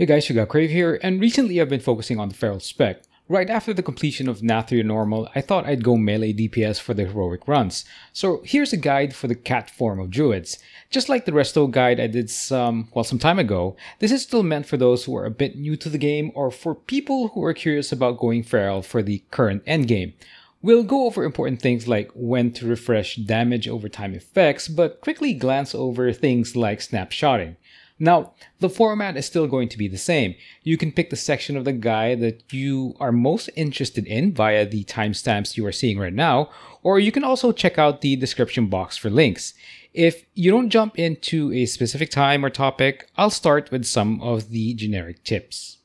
Hey guys, Crave here, and recently I've been focusing on the Feral spec. Right after the completion of Nathria Normal, I thought I'd go melee DPS for the heroic runs. So here's a guide for the cat form of druids. Just like the resto guide I did some, well, some time ago, this is still meant for those who are a bit new to the game or for people who are curious about going feral for the current endgame. We'll go over important things like when to refresh damage over time effects, but quickly glance over things like snapshotting. Now, the format is still going to be the same. You can pick the section of the guide that you are most interested in via the timestamps you are seeing right now, or you can also check out the description box for links. If you don't jump into a specific time or topic, I'll start with some of the generic tips.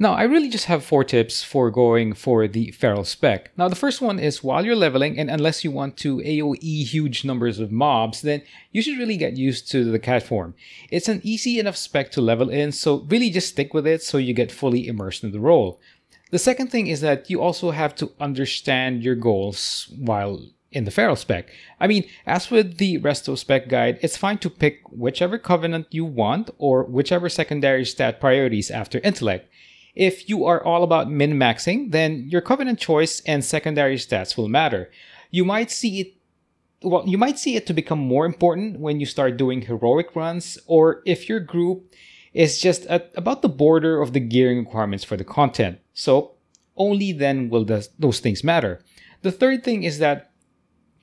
Now, I really just have four tips for going for the feral spec. Now, the first one is while you're leveling, and unless you want to AoE huge numbers of mobs, then you should really get used to the cat form. It's an easy enough spec to level in, so really just stick with it so you get fully immersed in the role. The second thing is that you also have to understand your goals while in the feral spec. I mean, as with the resto spec guide, it's fine to pick whichever covenant you want or whichever secondary stat priorities after intellect. If you are all about min-maxing, then your covenant choice and secondary stats will matter. You might see it well, you might see it to become more important when you start doing heroic runs, or if your group is just at about the border of the gearing requirements for the content. So only then will those things matter. The third thing is that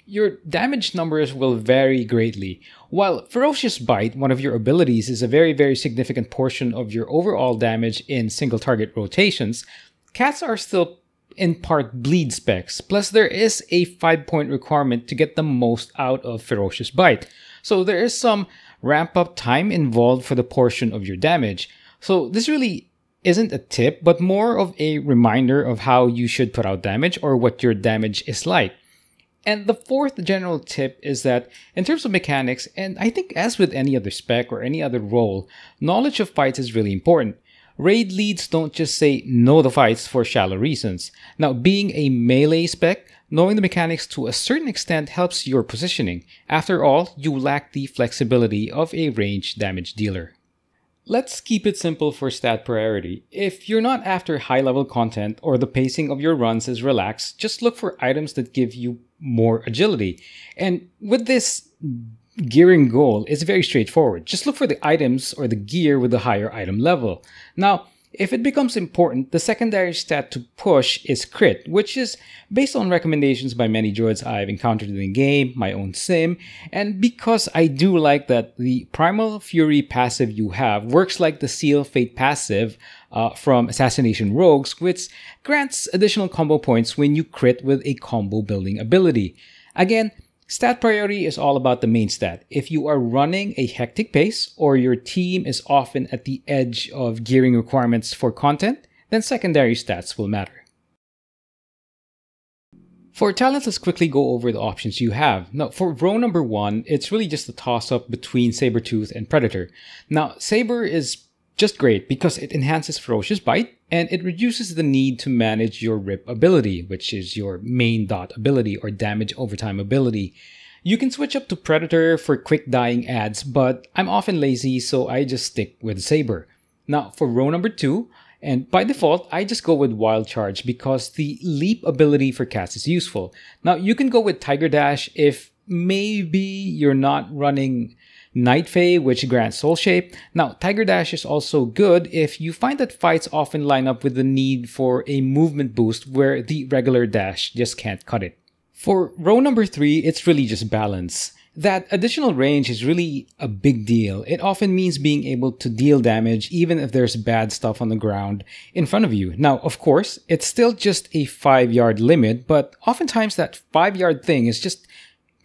your damage numbers will vary greatly. While Ferocious Bite, one of your abilities, is a very, very significant portion of your overall damage in single target rotations, cats are still in part bleed specs. Plus, there is a 5 point requirement to get the most out of Ferocious Bite. So, there is some ramp up time involved for the portion of your damage. So, this really isn't a tip, but more of a reminder of how you should put out damage or what your damage is like. And the fourth general tip is that in terms of mechanics, and I think as with any other spec or any other role, knowledge of fights is really important. Raid leads don't just say know the fights for shallow reasons. Now, being a melee spec, knowing the mechanics to a certain extent helps your positioning. After all, you lack the flexibility of a range damage dealer. Let's keep it simple for stat priority. If you're not after high level content or the pacing of your runs is relaxed, just look for items that give you more agility. And with this gearing goal, it's very straightforward. Just look for the items or the gear with the higher item level. Now, if it becomes important, the secondary stat to push is crit, which is based on recommendations by many druids I've encountered in the game, my own sim, and because I do like that the Primal Fury passive you have works like the Seal Fate passive uh, from Assassination Rogues, which grants additional combo points when you crit with a combo building ability. Again, Stat priority is all about the main stat. If you are running a hectic pace or your team is often at the edge of gearing requirements for content, then secondary stats will matter. For talents, let's quickly go over the options you have. Now, for row number one, it's really just a toss up between Sabertooth and Predator. Now, Saber is just great because it enhances Ferocious Bite and it reduces the need to manage your Rip ability, which is your main dot ability or damage over time ability. You can switch up to Predator for quick dying ads, but I'm often lazy, so I just stick with Saber. Now, for row number two, and by default, I just go with Wild Charge because the leap ability for cats is useful. Now, you can go with Tiger Dash if maybe you're not running Night Fae, which grants Soul Shape. Now, Tiger Dash is also good if you find that fights often line up with the need for a movement boost where the regular dash just can't cut it. For row number 3, it's really just balance. That additional range is really a big deal. It often means being able to deal damage even if there's bad stuff on the ground in front of you. Now, of course, it's still just a 5 yard limit, but oftentimes that 5 yard thing is just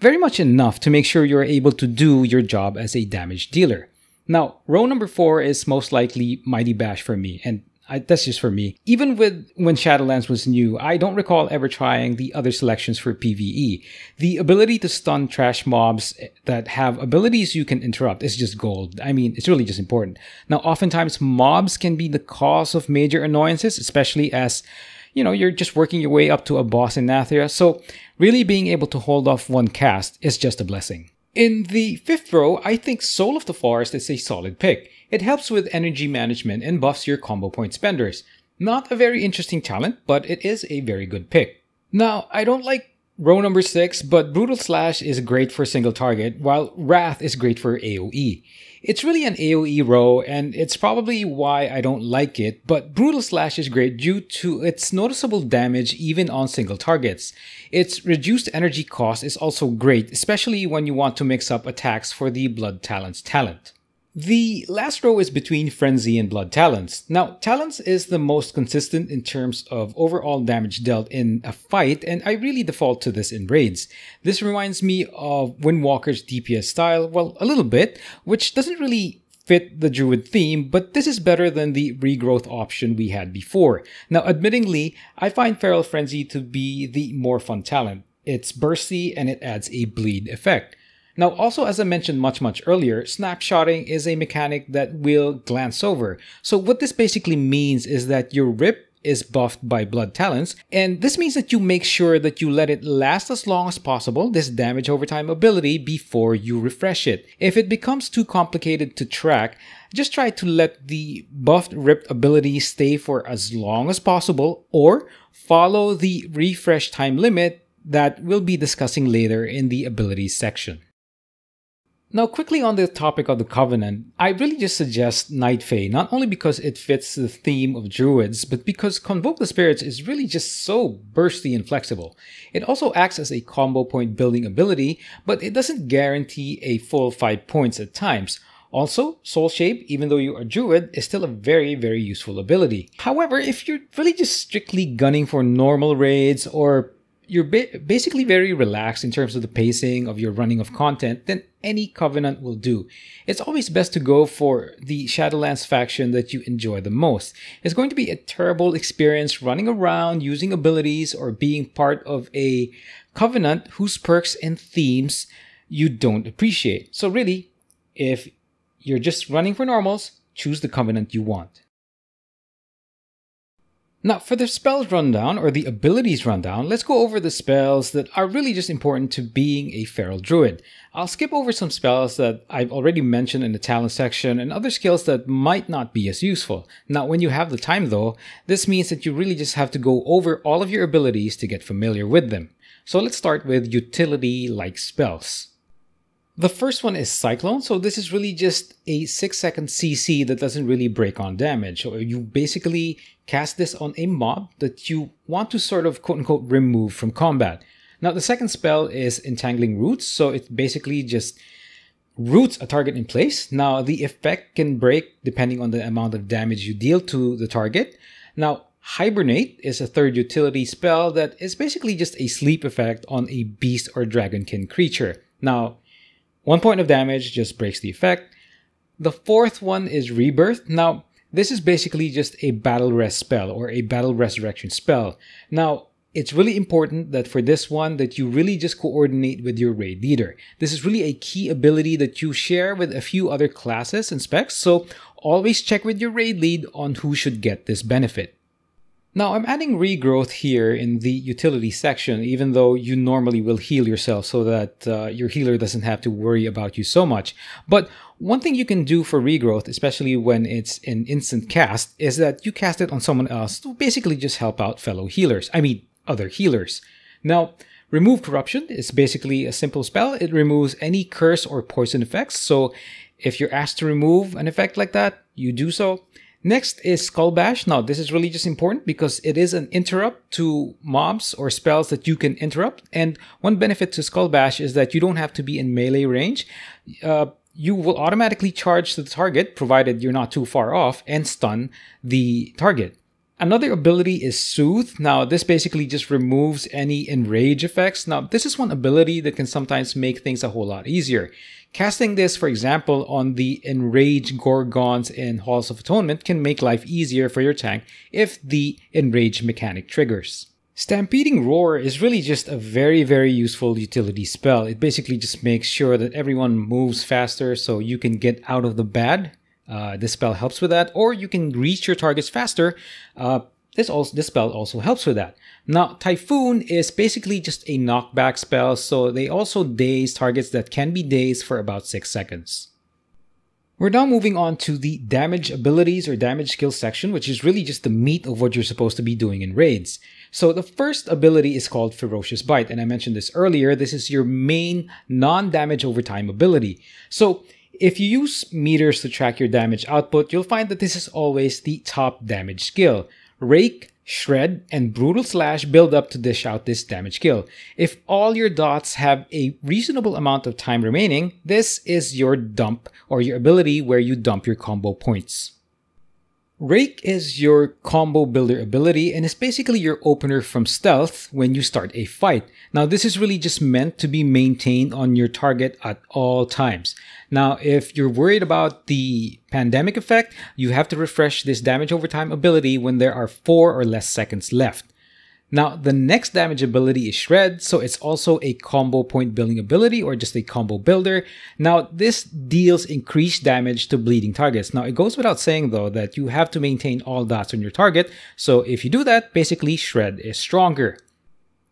very much enough to make sure you're able to do your job as a damage dealer. Now, row number four is most likely Mighty Bash for me, and I, that's just for me. Even with when Shadowlands was new, I don't recall ever trying the other selections for PvE. The ability to stun trash mobs that have abilities you can interrupt is just gold. I mean, it's really just important. Now, oftentimes mobs can be the cause of major annoyances, especially as you know, you're just working your way up to a boss in Nathria. So really being able to hold off one cast is just a blessing. In the fifth row, I think Soul of the Forest is a solid pick. It helps with energy management and buffs your combo point spenders. Not a very interesting talent, but it is a very good pick. Now, I don't like row number 6, but Brutal Slash is great for single target, while Wrath is great for AoE. It's really an AoE row, and it's probably why I don't like it, but Brutal Slash is great due to its noticeable damage even on single targets. Its reduced energy cost is also great, especially when you want to mix up attacks for the Bloodtalons talent. The last row is between Frenzy and Bloodtalons. Now, Talons is the most consistent in terms of overall damage dealt in a fight, and I really default to this in raids. This reminds me of Windwalker's DPS style, well, a little bit, which doesn't really fit the Druid theme, but this is better than the regrowth option we had before. Now, admittingly, I find Feral Frenzy to be the more fun talent. It's bursty and it adds a bleed effect. Now, also as I mentioned much, much earlier, snapshotting is a mechanic that we'll glance over. So what this basically means is that your rip is buffed by Bloodtalons, and this means that you make sure that you let it last as long as possible, this damage over time ability, before you refresh it. If it becomes too complicated to track, just try to let the buffed ripped ability stay for as long as possible, or follow the refresh time limit that we'll be discussing later in the abilities section. Now, quickly on the topic of the Covenant, I really just suggest Night Fae, not only because it fits the theme of Druids, but because Convoke the Spirits is really just so bursty and flexible. It also acts as a combo point building ability, but it doesn't guarantee a full 5 points at times. Also, Soul Shape, even though you are Druid, is still a very, very useful ability. However, if you're really just strictly gunning for normal raids or you're ba- basically very relaxed in terms of the pacing of your running of content, then any covenant will do. It's always best to go for the Shadowlands faction that you enjoy the most. It's going to be a terrible experience running around, using abilities, or being part of a covenant whose perks and themes you don't appreciate. So, really, if you're just running for normals, choose the covenant you want. Now, for the spells rundown or the abilities rundown, let's go over the spells that are really just important to being a feral druid. I'll skip over some spells that I've already mentioned in the talent section and other skills that might not be as useful. Now, when you have the time though, this means that you really just have to go over all of your abilities to get familiar with them. So let's start with utility like spells. The first one is Cyclone, so this is really just a 6 second CC that doesn't really break on damage. So you basically cast this on a mob that you want to sort of quote unquote remove from combat. Now the second spell is Entangling Roots, so it basically just roots a target in place. Now the effect can break depending on the amount of damage you deal to the target. Now Hibernate is a third utility spell that is basically just a sleep effect on a beast or dragonkin creature. Now one point of damage just breaks the effect. The fourth one is Rebirth. Now, this is basically just a battle rest spell or a battle resurrection spell. Now, it's really important that for this one that you really just coordinate with your raid leader. This is really a key ability that you share with a few other classes and specs, so always check with your raid lead on who should get this benefit. Now I'm adding regrowth here in the utility section, even though you normally will heal yourself so that uh, your healer doesn't have to worry about you so much. But one thing you can do for regrowth, especially when it's an instant cast, is that you cast it on someone else to basically just help out fellow healers. I mean, other healers. Now, remove corruption is basically a simple spell. It removes any curse or poison effects. So if you're asked to remove an effect like that, you do so. Next is Skull Bash. Now, this is really just important because it is an interrupt to mobs or spells that you can interrupt. And one benefit to Skull Bash is that you don't have to be in melee range. Uh, you will automatically charge the target, provided you're not too far off, and stun the target. Another ability is Soothe. Now, this basically just removes any enrage effects. Now, this is one ability that can sometimes make things a whole lot easier. Casting this, for example, on the Enraged Gorgons in Halls of Atonement can make life easier for your tank if the Enrage mechanic triggers. Stampeding Roar is really just a very, very useful utility spell. It basically just makes sure that everyone moves faster so you can get out of the bad. Uh, this spell helps with that, or you can reach your targets faster. Uh, this also this spell also helps with that. Now, Typhoon is basically just a knockback spell, so they also daze targets that can be dazed for about 6 seconds. We're now moving on to the damage abilities or damage skills section, which is really just the meat of what you're supposed to be doing in raids. So the first ability is called Ferocious Bite, and I mentioned this earlier. This is your main non-damage over time ability. So if you use meters to track your damage output, you'll find that this is always the top damage skill. Rake, Shred, and Brutal Slash build up to dish out this damage skill. If all your dots have a reasonable amount of time remaining, this is your dump or your ability where you dump your combo points. Rake is your combo builder ability and is basically your opener from stealth when you start a fight. Now, this is really just meant to be maintained on your target at all times. Now, if you're worried about the pandemic effect, you have to refresh this damage over time ability when there are four or less seconds left. Now, the next damage ability is Shred, so it's also a combo point building ability or just a combo builder. Now, this deals increased damage to bleeding targets. Now, it goes without saying though that you have to maintain all dots on your target, so if you do that, basically Shred is stronger.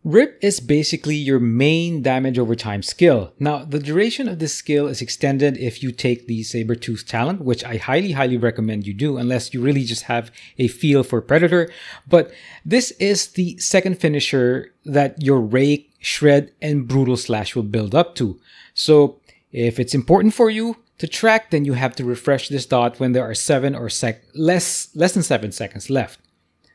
Rip is basically your main damage over time skill. Now, the duration of this skill is extended if you take the Sabertooth talent, which I highly, highly recommend you do, unless you really just have a feel for Predator. But this is the second finisher that your Rake, Shred, and Brutal Slash will build up to. So, if it's important for you to track, then you have to refresh this dot when there are seven or sec- less, less than seven seconds left.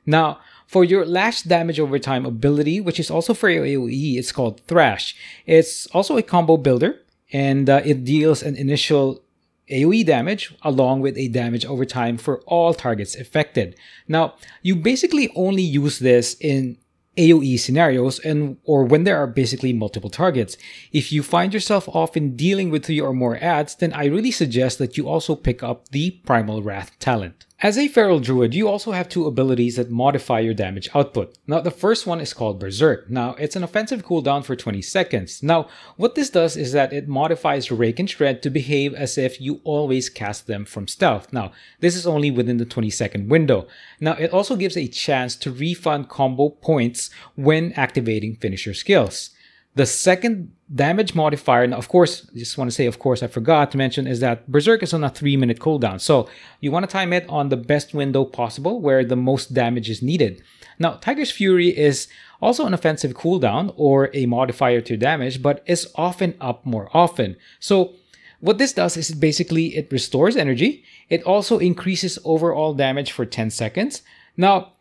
Now, for your lash damage over time ability, which is also for your AoE, it's called Thrash. It's also a combo builder, and uh, it deals an initial AoE damage along with a damage over time for all targets affected. Now, you basically only use this in AoE scenarios and or when there are basically multiple targets. If you find yourself often dealing with three or more ads, then I really suggest that you also pick up the Primal Wrath talent. As a Feral Druid, you also have two abilities that modify your damage output. Now, the first one is called Berserk. Now, it's an offensive cooldown for 20 seconds. Now, what this does is that it modifies Rake and Shred to behave as if you always cast them from stealth. Now, this is only within the 20 second window. Now, it also gives a chance to refund combo points when activating finisher skills. The second damage modifier, now of course, I just want to say, of course, I forgot to mention, is that Berserk is on a three minute cooldown. So you want to time it on the best window possible where the most damage is needed. Now, Tiger's Fury is also an offensive cooldown or a modifier to damage, but is often up more often. So what this does is basically it restores energy. It also increases overall damage for 10 seconds. Now,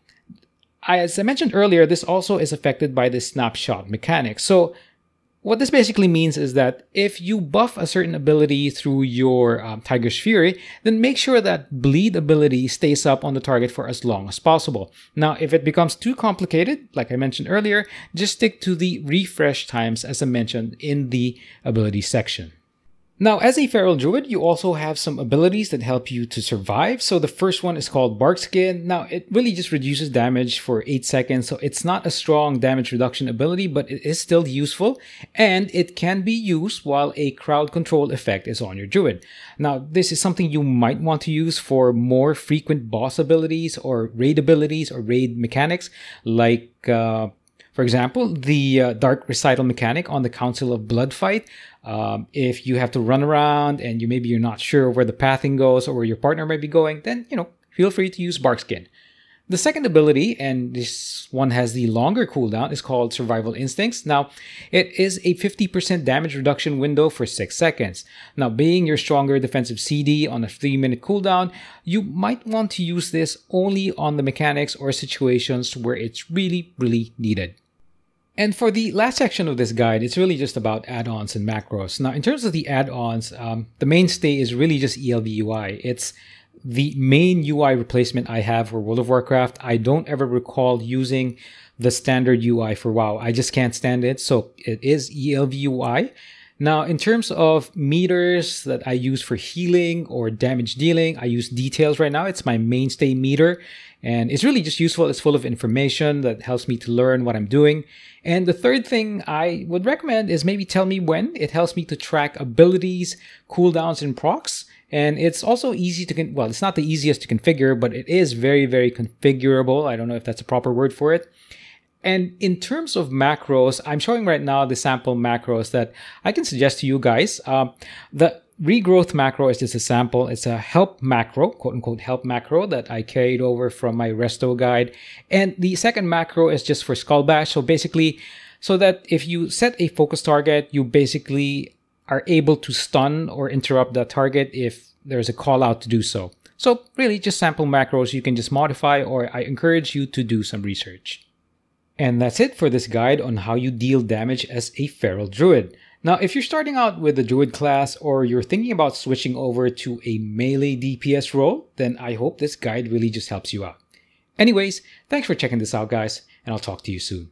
as I mentioned earlier, this also is affected by the snapshot mechanic. So what this basically means is that if you buff a certain ability through your um, Tiger's Fury, then make sure that bleed ability stays up on the target for as long as possible. Now, if it becomes too complicated, like I mentioned earlier, just stick to the refresh times as I mentioned in the ability section. Now, as a feral druid, you also have some abilities that help you to survive. So the first one is called Barkskin. Now, it really just reduces damage for 8 seconds, so it's not a strong damage reduction ability, but it is still useful, and it can be used while a crowd control effect is on your druid. Now, this is something you might want to use for more frequent boss abilities or raid abilities or raid mechanics, like uh, for example, the uh, Dark Recital mechanic on the Council of Blood fight. Um, if you have to run around and you maybe you're not sure where the pathing goes or where your partner might be going, then you know feel free to use Barkskin. The second ability, and this one has the longer cooldown, is called Survival Instincts. Now, it is a 50% damage reduction window for 6 seconds. Now, being your stronger defensive CD on a 3 minute cooldown, you might want to use this only on the mechanics or situations where it's really, really needed. And for the last section of this guide, it's really just about add-ons and macros. Now, in terms of the add-ons, um, the mainstay is really just ElvUI. It's the main UI replacement I have for World of Warcraft. I don't ever recall using the standard UI for WoW. I just can't stand it. So it is ELV UI. Now, in terms of meters that I use for healing or damage dealing, I use details right now. It's my mainstay meter and it's really just useful. It's full of information that helps me to learn what I'm doing. And the third thing I would recommend is maybe TellMeWhen. It helps me to track abilities, cooldowns, and procs. And it's also easy to, well, it's not the easiest to configure, but it is very, very configurable. I don't know if that's a proper word for it. And in terms of macros, I'm showing right now the sample macros that I can suggest to you guys. Uh, the regrowth macro is just a sample. It's a help macro, quote unquote help macro that I carried over from my resto guide. And the second macro is just for skull bash. So basically, so that if you set a focus target, you basically are able to stun or interrupt that target if there's a call out to do so. So really just sample macros you can just modify or I encourage you to do some research. And that's it for this guide on how you deal damage as a feral druid. Now, if you're starting out with the druid class or you're thinking about switching over to a melee DPS role, then I hope this guide really just helps you out. Anyways, thanks for checking this out guys, and I'll talk to you soon.